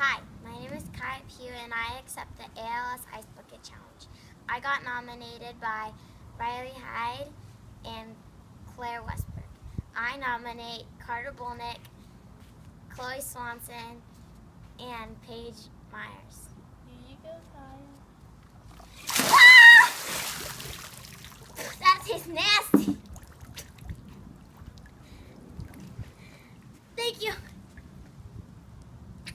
Hi, my name is Kai Pugh and I accept the ALS Ice Bucket Challenge. I got nominated by Riley Hyde and Claire Westbrook. I nominate Carter Bolnick, Chloe Swanson, and Paige Myers. Here you go, Kai. Ah! That's nasty. Thank you.